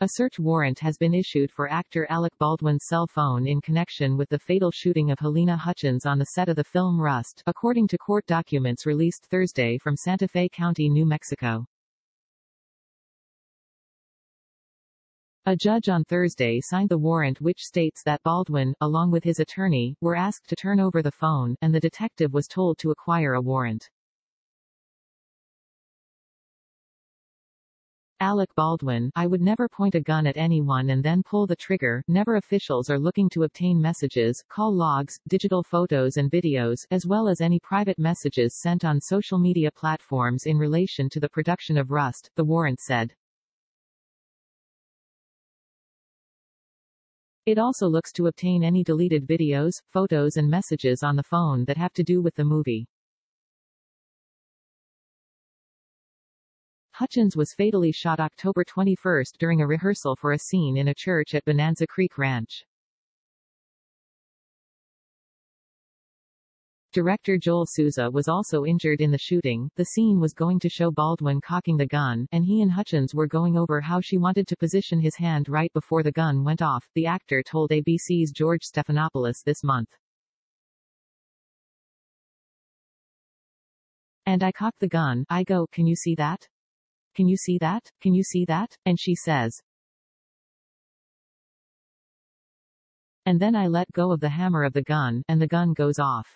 A search warrant has been issued for actor Alec Baldwin's cell phone in connection with the fatal shooting of Halyna Hutchins on the set of the film Rust, according to court documents released Thursday from Santa Fe County, New Mexico. A judge on Thursday signed the warrant which states that Baldwin, along with his attorney, were asked to turn over the phone, and the detective was told to acquire a warrant. Alec Baldwin, I would never point a gun at anyone and then pull the trigger, never officials are looking to obtain messages, call logs, digital photos and videos, as well as any private messages sent on social media platforms in relation to the production of Rust, the warrant said. It also looks to obtain any deleted videos, photos and messages on the phone that have to do with the movie. Hutchins was fatally shot October 21 during a rehearsal for a scene in a church at Bonanza Creek Ranch. Director Joel Souza was also injured in the shooting. The scene was going to show Baldwin cocking the gun, and he and Hutchins were going over how she wanted to position his hand right before the gun went off, the actor told ABC's George Stephanopoulos this month. And I cock the gun, I go, can you see that? Can you see that? Can you see that? And she says. And then I let go of the hammer of the gun, and the gun goes off.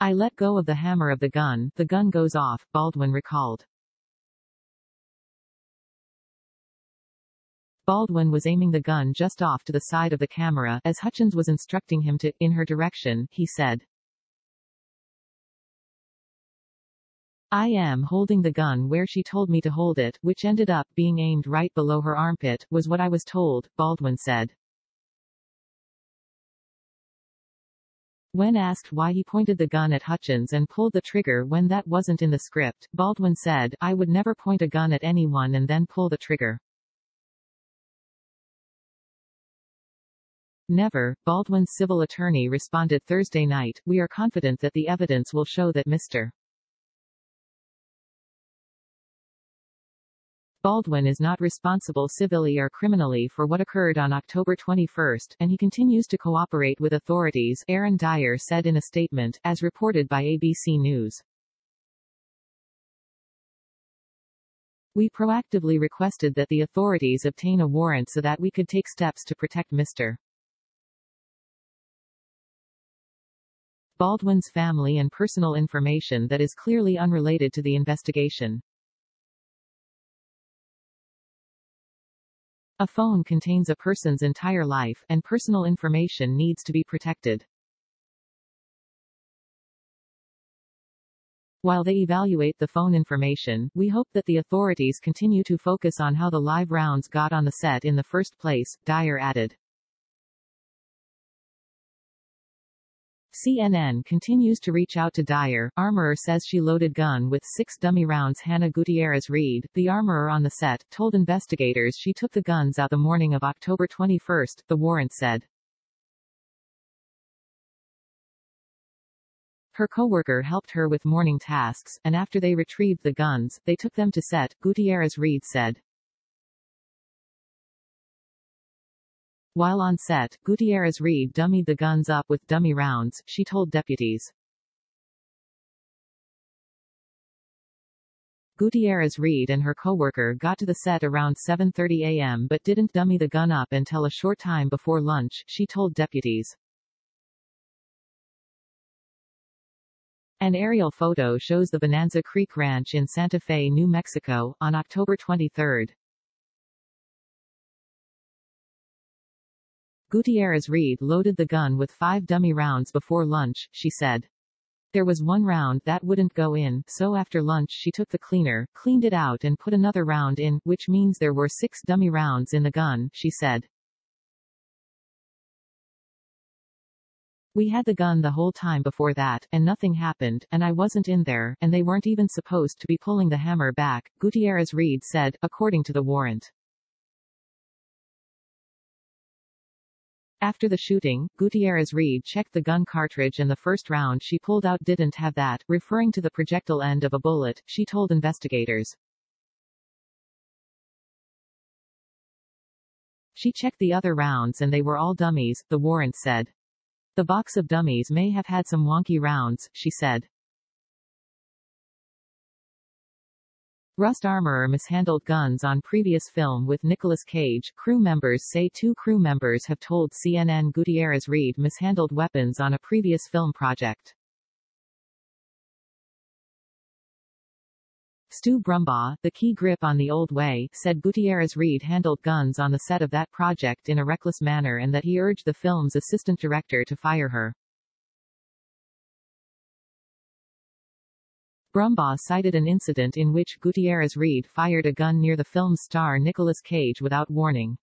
I let go of the hammer of the gun, the gun goes off, Baldwin recalled. Baldwin was aiming the gun just off to the side of the camera, as Hutchins was instructing him to, in her direction, he said. I am holding the gun where she told me to hold it, which ended up being aimed right below her armpit, was what I was told, Baldwin said. When asked why he pointed the gun at Hutchins and pulled the trigger when that wasn't in the script, Baldwin said, I would never point a gun at anyone and then pull the trigger. Never, Baldwin's civil attorney responded Thursday night, we are confident that the evidence will show that Mr. Baldwin is not responsible civilly or criminally for what occurred on October 21, and he continues to cooperate with authorities, Aaron Dyer said in a statement, as reported by ABC News. We proactively requested that the authorities obtain a warrant so that we could take steps to protect Mr. Baldwin's family and personal information that is clearly unrelated to the investigation. A phone contains a person's entire life, and personal information needs to be protected. While they evaluate the phone information, we hope that the authorities continue to focus on how the live rounds got on the set in the first place, Dyer added. CNN continues to reach out to Dyer. Armorer says she loaded gun with six dummy rounds. Hannah Gutierrez Reed, the armorer on the set, told investigators she took the guns out the morning of October 21, the warrant said. Her coworker helped her with morning tasks, and after they retrieved the guns, they took them to set, Gutierrez Reed said. While on set, Gutierrez Reed dummied the guns up with dummy rounds, she told deputies. Gutierrez Reed and her coworker got to the set around 7.30 a.m. but didn't dummy the gun up until a short time before lunch, she told deputies. An aerial photo shows the Bonanza Creek Ranch in Santa Fe, New Mexico, on October 23. Gutierrez Reed loaded the gun with five dummy rounds before lunch, she said. There was one round that wouldn't go in, so after lunch she took the cleaner, cleaned it out and put another round in, which means there were six dummy rounds in the gun, she said. We had the gun the whole time before that, and nothing happened, and I wasn't in there, and they weren't even supposed to be pulling the hammer back, Gutierrez Reed said, according to the warrant. After the shooting, Gutierrez Reed checked the gun cartridge and the first round she pulled out didn't have that, referring to the projectile end of a bullet, she told investigators. She checked the other rounds and they were all dummies, the warrant said. The box of dummies may have had some wonky rounds, she said. Rust Armorer mishandled guns on previous film with Nicolas Cage. Crew members say two crew members have told CNN Gutierrez Reed mishandled weapons on a previous film project. Stu Brumbaugh, the key grip on the old way, said Gutierrez Reed handled guns on the set of that project in a reckless manner and that he urged the film's assistant director to fire her. Brumbaugh cited an incident in which Gutierrez Reed fired a gun near the film's star Nicolas Cage without warning.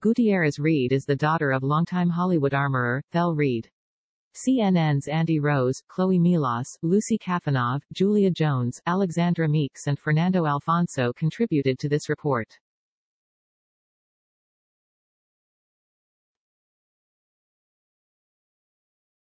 Gutierrez Reed is the daughter of longtime Hollywood armorer, Thel Reed. CNN's Andy Rose, Chloe Melas, Lucy Kafanov, Julia Jones, Alexandra Meeks and Fernando Alfonso contributed to this report.